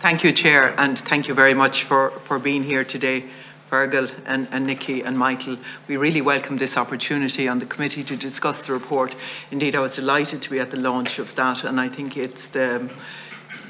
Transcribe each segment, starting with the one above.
Thank you, Chair, and thank you very much for, for being here today. Fergal and, and Nikki and Michael, we really welcome this opportunity on the committee to discuss the report. Indeed, I was delighted to be at the launch of that, and I think it's the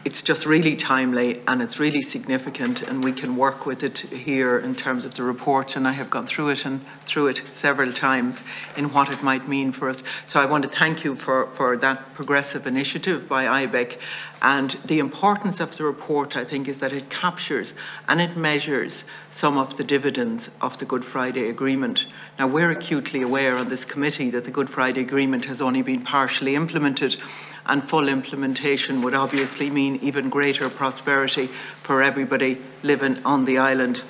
it's just really timely and it's really significant and we can work with it here in terms of the report and I have gone through it and through it several times in what it might mean for us. So I want to thank you for, for that progressive initiative by IBEC and the importance of the report I think is that it captures and it measures some of the dividends of the Good Friday Agreement. Now we're acutely aware on this committee that the Good Friday Agreement has only been partially implemented and full implementation would obviously mean even greater prosperity for everybody living on the island.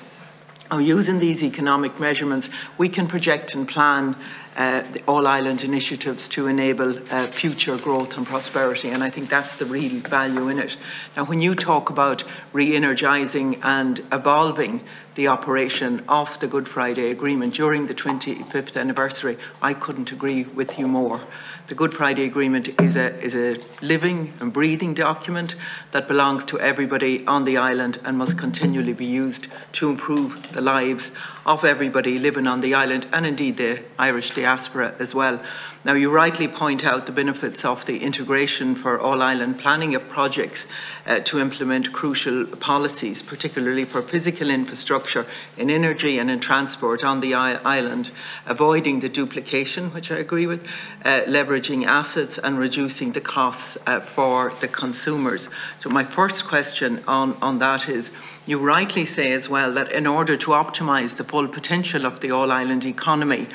Now, using these economic measurements, we can project and plan uh, the All Island initiatives to enable uh, future growth and prosperity, and I think that's the real value in it. Now, when you talk about re energising and evolving the operation of the Good Friday Agreement during the 25th anniversary, I couldn't agree with you more. The Good Friday Agreement is a, is a living and breathing document that belongs to everybody on the island and must continually be used to improve the lives of everybody living on the island and indeed the Irish diaspora as well. Now, you rightly point out the benefits of the integration for all island planning of projects uh, to implement crucial policies, particularly for physical infrastructure in energy and in transport on the island, avoiding the duplication, which I agree with, uh, leveraging assets and reducing the costs uh, for the consumers. So, my first question on, on that is you rightly say as well that in order to optimise the full potential of the all island economy,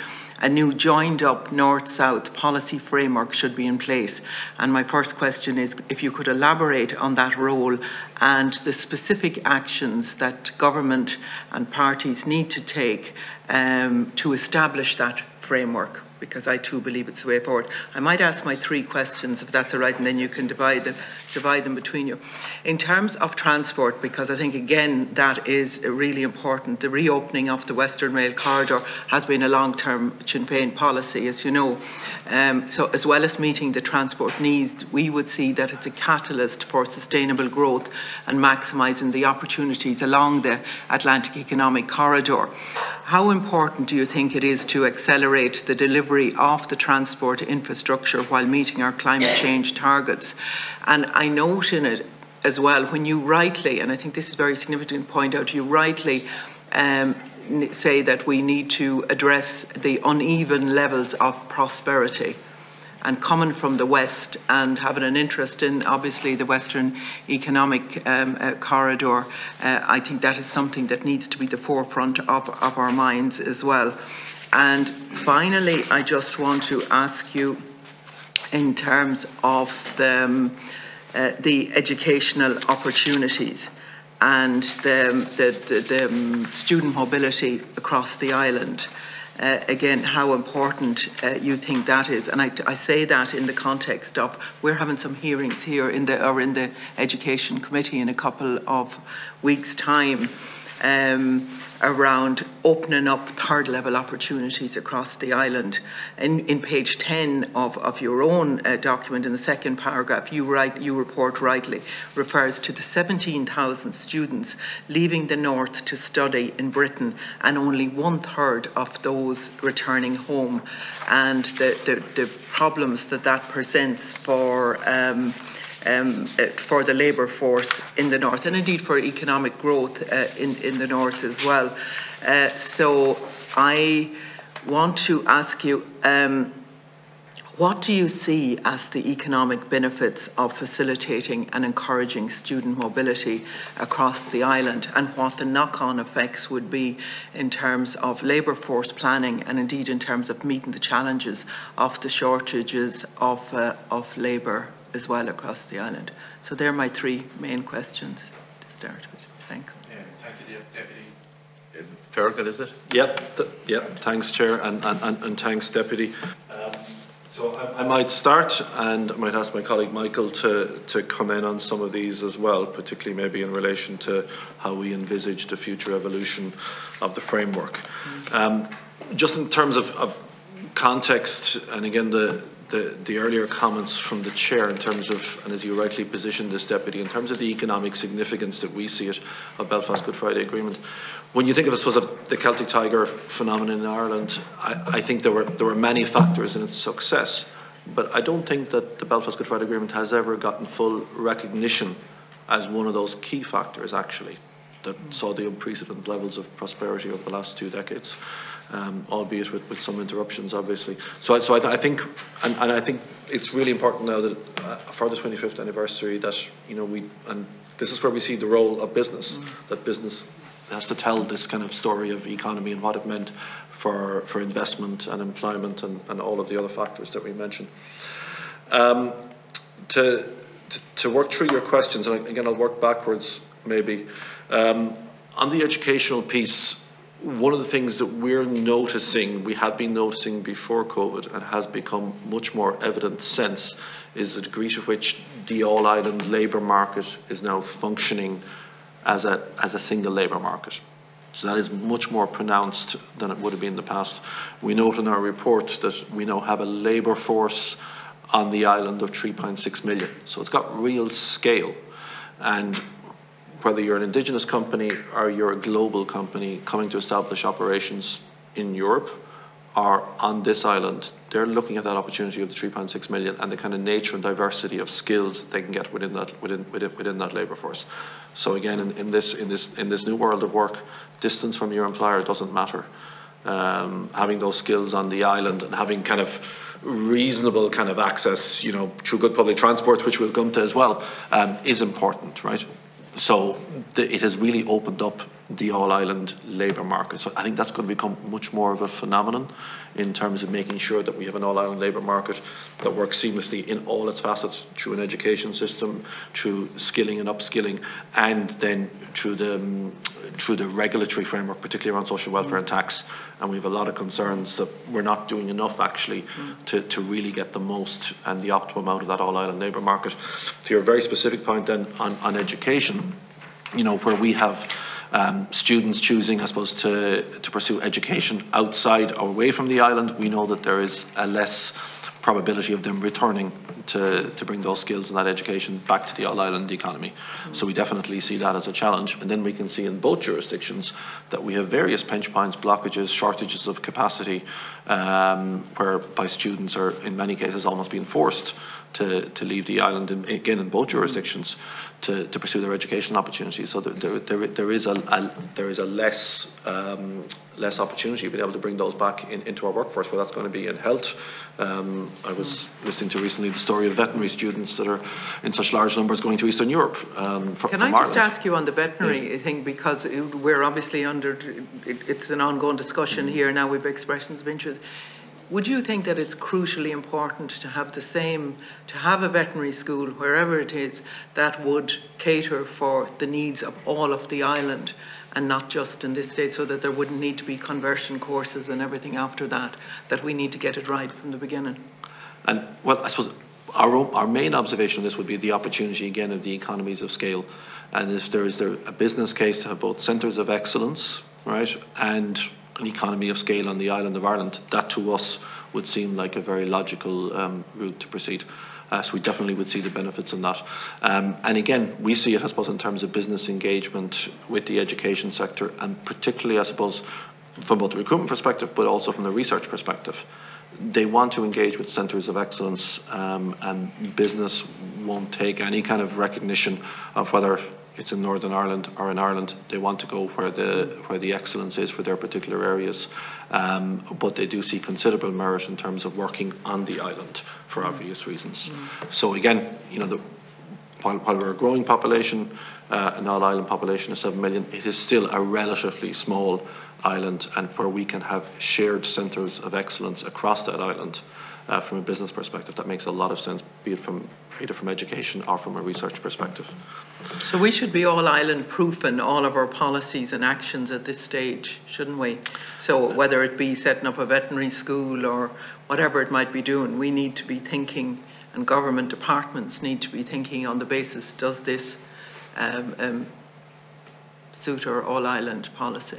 a new joined up north south policy framework should be in place. And my first question is if you could elaborate on that role and the specific actions that government and parties need to take um, to establish that framework because I too believe it's the way forward. I might ask my three questions if that's all right, and then you can divide them, divide them between you. In terms of transport, because I think again that is really important, the reopening of the Western Rail corridor has been a long-term Sinn Féin policy, as you know. Um, so as well as meeting the transport needs, we would see that it's a catalyst for sustainable growth and maximising the opportunities along the Atlantic Economic Corridor. How important do you think it is to accelerate the delivery of the transport infrastructure while meeting our climate change targets? And I note in it as well, when you rightly, and I think this is very significant point out, you rightly um, say that we need to address the uneven levels of prosperity and coming from the West and having an interest in obviously the Western Economic um, uh, Corridor, uh, I think that is something that needs to be the forefront of, of our minds as well. And finally, I just want to ask you in terms of the, um, uh, the educational opportunities and the, the, the, the um, student mobility across the island uh, again how important uh, you think that is. And I, I, say that in the context of we're having some hearings here in the or in the Education Committee in a couple of weeks' time. Um, around opening up third level opportunities across the island. In, in page 10 of, of your own uh, document, in the second paragraph, you, write, you report rightly, refers to the 17,000 students leaving the north to study in Britain and only one third of those returning home and the, the, the problems that that presents for um, um, uh, for the labour force in the north and indeed for economic growth uh, in, in the north as well. Uh, so I want to ask you, um, what do you see as the economic benefits of facilitating and encouraging student mobility across the island and what the knock-on effects would be in terms of labour force planning and indeed in terms of meeting the challenges of the shortages of, uh, of labour as well across the island. So they're my three main questions to start with. Thanks. Yeah, thank you, Deputy. Fergal, is it? Yep, yep. Thanks, Chair, and, and, and thanks, Deputy. Um, so I, I, might start, and I might ask my colleague Michael to, to come in on some of these as well, particularly maybe in relation to how we envisage the future evolution of the framework. Um, just in terms of, of context, and again, the, the, the earlier comments from the chair in terms of, and as you rightly positioned this deputy, in terms of the economic significance that we see it of Belfast Good Friday Agreement. When you think of, I suppose, of the Celtic Tiger phenomenon in Ireland, I, I think there were there were many factors in its success, but I don't think that the Belfast Good Friday Agreement has ever gotten full recognition as one of those key factors, actually, that saw the unprecedented levels of prosperity over the last two decades um, albeit with, with some interruptions, obviously. So, so I, th I think, and, and, I think it's really important now that uh, for the 25th anniversary that you know we and this is where we see the role of business. Mm. That business has to tell this kind of story of economy and what it meant for for investment and employment and, and all of the other factors that we mentioned. Um, to, to, to work through your questions, and again I'll work backwards maybe. Um, on the educational piece, one of the things that we're noticing, we had been noticing before COVID and has become much more evident since, is the degree to which the all island labour market is now functioning as a, as a single labour market. So that is much more pronounced than it would have been in the past. We note in our report that we now have a labour force on the island of 3.6 million. So it's got real scale. And whether you're an indigenous company or you're a global company coming to establish operations in Europe or on this island, they're looking at that opportunity of the 3.6 million and the kind of nature and diversity of skills that they can get within that within within, within that labour force. So again, in, in, this in this in this new world of work, distance from your employer doesn't matter. Um, having those skills on the island and having kind of reasonable kind of access, you know, through good public transport, which we'll come to as well, um, is important, right? So the, it has really opened up the all-island labour market. So I think that's going to become much more of a phenomenon in terms of making sure that we have an all-island labour market that works seamlessly in all its facets through an education system, through skilling and upskilling, and then through the um, through the regulatory framework, particularly around social welfare and tax. And we have a lot of concerns that we're not doing enough actually mm. to, to really get the most and the optimum out of that all-island labour market. To your very specific point then on, on education, you know, where we have um, students choosing, I suppose, to, to pursue education outside or away from the island, we know that there is a less probability of them returning to, to bring those skills and that education back to the all island economy. So we definitely see that as a challenge. And then we can see in both jurisdictions that we have various pinch points, blockages, shortages of capacity, um, whereby students are in many cases almost being forced to, to leave the island, in, again in both jurisdictions, to, to pursue their educational opportunities. So there, there, there, is, a, a there is a less, um, less opportunity to be able to bring those back in, into our workforce, where that's going to be in health. Um, I was listening to recently the story of veterinary students that are in such large numbers going to Eastern Europe. Um, Can I just Ireland. ask you on the veterinary yeah. thing, because we're obviously under, it, it's an ongoing discussion mm -hmm. here now, we've expressions of interest. Would you think that it's crucially important to have the same, to have a veterinary school, wherever it is, that would cater for the needs of all of the island and not just in this state, so that there wouldn't need to be conversion courses and everything after that, that we need to get it right from the beginning? And, well, I suppose our, our main observation of this would be the opportunity, again, of the economies of scale. And if there is there a business case to have both centres of excellence, right, and an economy of scale on the island of Ireland, that to us would seem like a very logical um, route to proceed. Uh, so we definitely would see the benefits in that. Um, and again, we see it, I suppose, in terms of business engagement with the education sector, and particularly, I suppose, from both the recruitment perspective, but also from the research perspective. They want to engage with centres of excellence, um, and business won't take any kind of recognition of whether it's in Northern Ireland or in Ireland. They want to go where the where the excellence is for their particular areas, um, but they do see considerable merit in terms of working on the island for obvious reasons. Mm. So again, you know, the, while, while we're a growing population, uh, an all-island population of seven million, it is still a relatively small island, and where we can have shared centres of excellence across that island. Uh, from a business perspective, that makes a lot of sense, be it from either from education or from a research perspective. So we should be all island proof in all of our policies and actions at this stage, shouldn't we? So whether it be setting up a veterinary school or whatever it might be doing, we need to be thinking and government departments need to be thinking on the basis, does this um, um, suit our all island policy?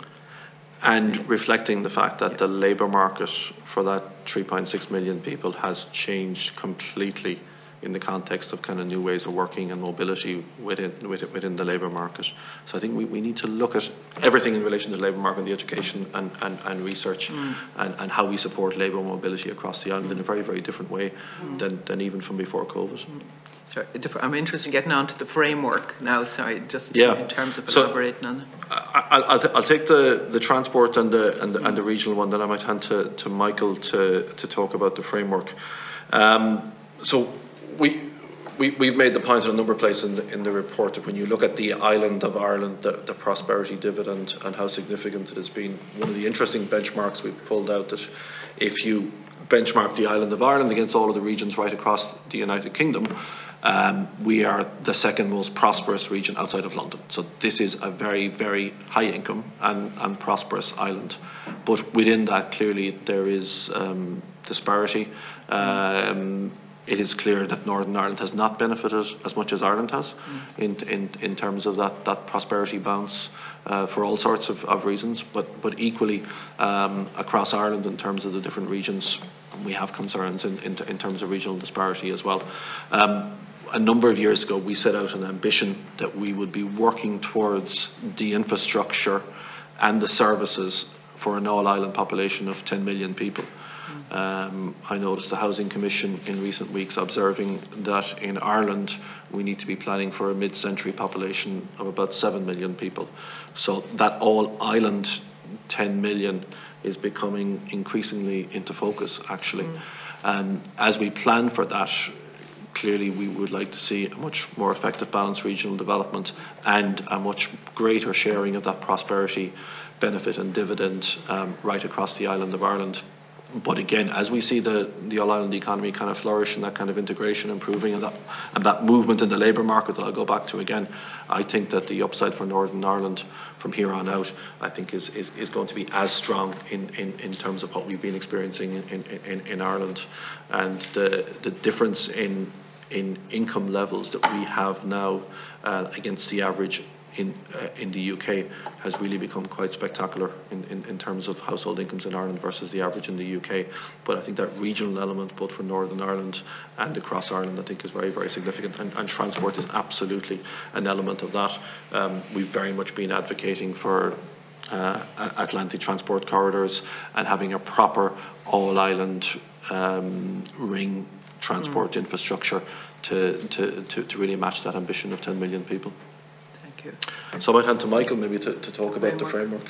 And reflecting the fact that the labour market for that 3.6 million people has changed completely in the context of kind of new ways of working and mobility within within, within the labour market. So I think we, we need to look at everything in relation to the labour market, the education and, and, and research mm. and, and how we support labour mobility across the island in a very, very different way mm. than, than even from before COVID. Mm. I'm interested in getting on to the framework now, sorry, just yeah. in terms of elaborating so, on it. I'll, I'll, take the, the transport and the, and the, and the regional one, then I might hand to, to Michael to, to talk about the framework. Um, so we, we, we've made the point in a number of places in the, in the report that when you look at the island of Ireland, the, the prosperity dividend and how significant it has been, one of the interesting benchmarks we've pulled out that if you benchmark the island of Ireland against all of the regions right across the United Kingdom, um, we are the second most prosperous region outside of London. So this is a very, very high income and, and prosperous island. But within that, clearly, there is um, disparity. Um, it is clear that Northern Ireland has not benefited as much as Ireland has in, in, in terms of that, that prosperity bounce uh, for all sorts of, of reasons, but, but equally um, across Ireland in terms of the different regions, we have concerns in, in, in terms of regional disparity as well. Um, a number of years ago, we set out an ambition that we would be working towards the infrastructure and the services for an all-island population of 10 million people. Um, I noticed the Housing Commission in recent weeks observing that in Ireland we need to be planning for a mid-century population of about 7 million people. So that all island 10 million is becoming increasingly into focus actually. Mm. And as we plan for that, clearly we would like to see a much more effective balanced regional development and a much greater sharing of that prosperity benefit and dividend um, right across the island of Ireland but again, as we see the, the All Ireland economy kind of flourish and that kind of integration improving and that, and that movement in the labour market that I'll go back to again, I think that the upside for Northern Ireland from here on out, I think is, is, is going to be as strong in, in, in terms of what we've been experiencing in, in, in Ireland. And the, the difference in, in income levels that we have now uh, against the average in, uh, in the UK has really become quite spectacular in, in, in, terms of household incomes in Ireland versus the average in the UK. But I think that regional element, both for Northern Ireland and across Ireland, I think is very, very significant. And, and transport is absolutely an element of that. Um, we've very much been advocating for uh, Atlantic transport corridors and having a proper all-island um, ring transport mm. infrastructure to, to, to, to really match that ambition of 10 million people you. So I might hand to Michael maybe to, to talk about the framework.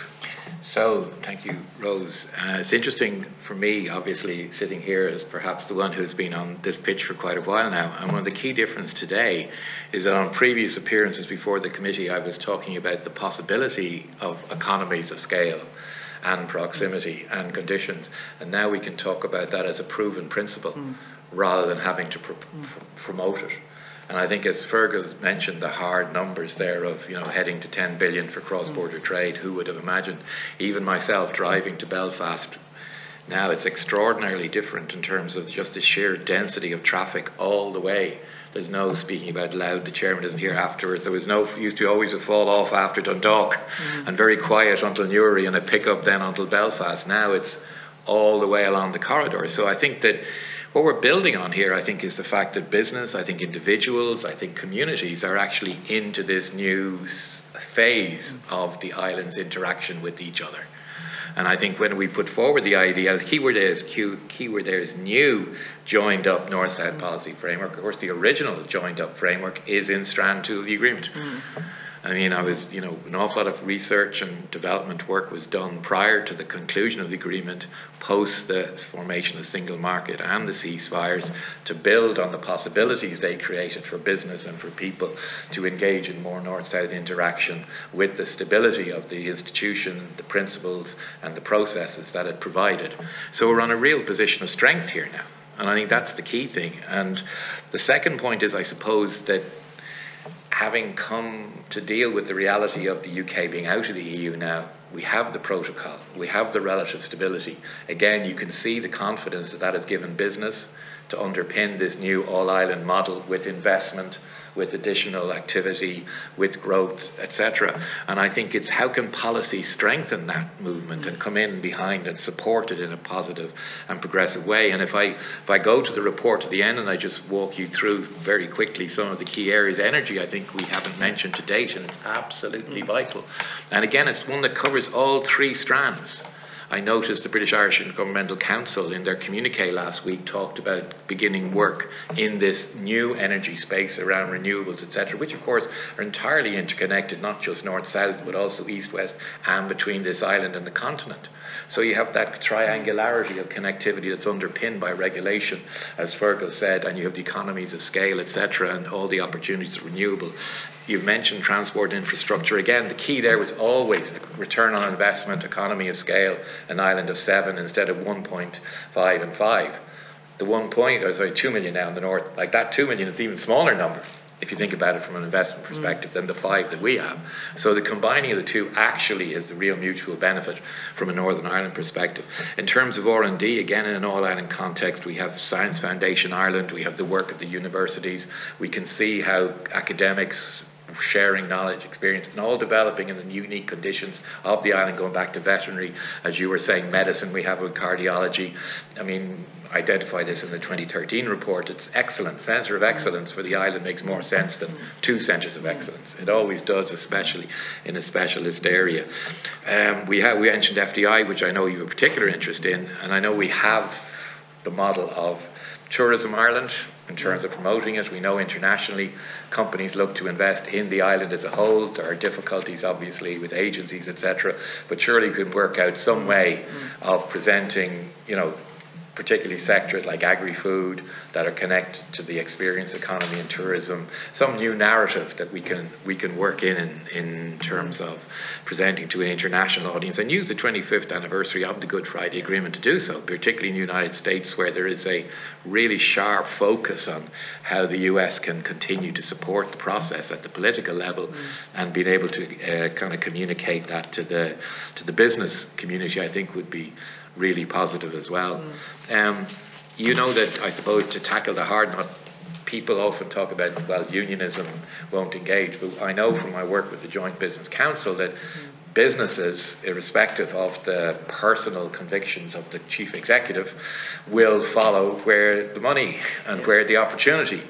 So, thank you, Rose. Uh, it's interesting for me, obviously, sitting here as perhaps the one who's been on this pitch for quite a while now. And one of the key differences today is that on previous appearances before the committee, I was talking about the possibility of economies of scale and proximity and conditions. And now we can talk about that as a proven principle mm. rather than having to pr- pr- promote it. And I think, as Fergus mentioned, the hard numbers there of you know heading to 10 billion for cross-border mm. trade. Who would have imagined? Even myself driving to Belfast. Now it's extraordinarily different in terms of just the sheer density of traffic all the way. There's no speaking about loud. The chairman isn't here afterwards. There was no used to always a fall off after Dundalk, mm. and very quiet until Newry, and a pick up then until Belfast. Now it's all the way along the corridor. So I think that what we're building on here, I think, is the fact that business, I think individuals, I think communities are actually into this new phase of the island's interaction with each other. And I think when we put forward the idea, the keyword is key, keyword there is new joined up north-south policy framework. Of course, the original joined up framework is in strand two of the agreement. Mm. I mean, I was, you know, an awful lot of research and development work was done prior to the conclusion of the agreement, post the formation of the single market and the ceasefires, to build on the possibilities they created for business and for people to engage in more north south interaction with the stability of the institution, the principles, and the processes that it provided. So we're on a real position of strength here now. And I think that's the key thing. And the second point is, I suppose, that having come to deal with the reality of the UK being out of the EU now, we have the protocol, we have the relative stability. Again, you can see the confidence that that has given business to underpin this new all-island model with investment, with additional activity, with growth, etc. And I think it's how can policy strengthen that movement and come in behind and support it in a positive and progressive way. And if I if I go to the report to the end and I just walk you through very quickly some of the key areas, energy I think we haven't mentioned to date, and it's absolutely mm. vital. And again, it's one that covers all three strands. I noticed the British Irish Intergovernmental Council in their communique last week talked about beginning work in this new energy space around renewables, etc., which of course are entirely interconnected, not just north-south, but also east-west and between this island and the continent. So you have that triangularity of connectivity that's underpinned by regulation, as Fergal said, and you have the economies of scale, etc., and all the opportunities of renewable. You've mentioned transport infrastructure. Again, the key there was always return on investment, economy of scale, an island of seven instead of 1.5 and five. The one point, or sorry, two million now in the north, like that two million is an even smaller number if you think about it from an investment perspective, than the five that we have. So the combining of the two actually is the real mutual benefit from a Northern Ireland perspective. In terms of R&D, again in an all-Ireland context, we have Science Foundation Ireland, we have the work of the universities. We can see how academics sharing knowledge, experience, and all developing in the unique conditions of the island, going back to veterinary, as you were saying, medicine we have with cardiology. I mean, identify this in the 2013 report. It's excellent. Centre of excellence for the island makes more sense than two centres of excellence. It always does, especially in a specialist area. Um, we have we mentioned FDI, which I know you have a particular interest in, and I know we have the model of Tourism Ireland, in terms of promoting it. We know internationally companies look to invest in the island as a whole. There are difficulties, obviously, with agencies, etc. But surely we can work out some way mm. of presenting, you know, particularly sectors like agri-food that are connected to the experience economy and tourism, some new narrative that we can we can work in, in in terms of presenting to an international audience and use the 25th anniversary of the Good Friday Agreement to do so, particularly in the United States where there is a really sharp focus on how the US can continue to support the process at the political level mm. and being able to uh, kind of communicate that to the to the business community I think would be really positive as well. Mm. Um, you know that I suppose to tackle the hard nut, people often talk about well unionism won't engage, but I know from my work with the Joint Business Council that mm. businesses, irrespective of the personal convictions of the chief executive, will follow where the money and yeah. where the opportunity.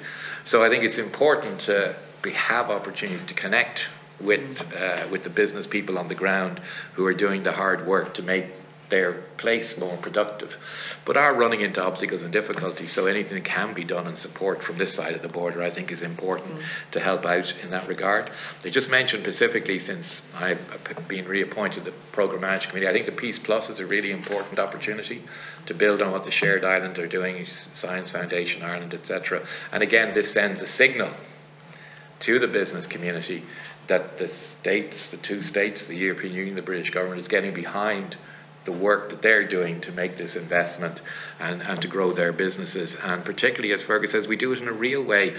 So I think it's important to have opportunities to connect with uh, with the business people on the ground who are doing the hard work to make their place more productive, but are running into obstacles and difficulties. So anything that can be done in support from this side of the border, I think, is important mm. to help out in that regard. They just mentioned specifically, since I've been reappointed the Programme Management Committee, I think the Peace Plus is a really important opportunity to build on what the Shared Island are doing, Science Foundation Ireland, etc. And again, this sends a signal to the business community that the states, the two states, the European Union, the British government is getting behind the work that they're doing to make this investment and, and to grow their businesses. And particularly, as Fergus says, we do it in a real way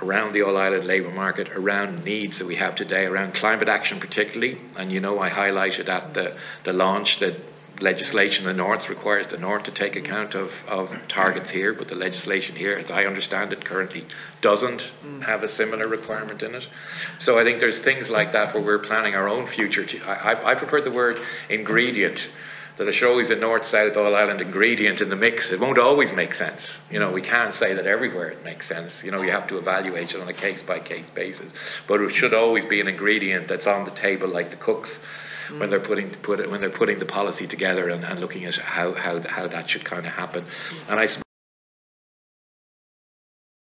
around the All Ireland labour market, around needs that we have today, around climate action particularly. And you know, I highlighted at the, the launch that legislation in the North requires the North to take account of, of targets here, but the legislation here, as I understand it, currently doesn't mm. have a similar requirement in it. So I think there's things like that where we're planning our own future. To, I, I prefer the word ingredient that there should always a north south all island ingredient in the mix it won't always make sense you know we can't say that everywhere it makes sense you know you have to evaluate it on a case by case basis but it should always be an ingredient that's on the table like the cooks mm. when they're putting put it, when they're putting the policy together and, and looking at how how how that should kind of happen. And I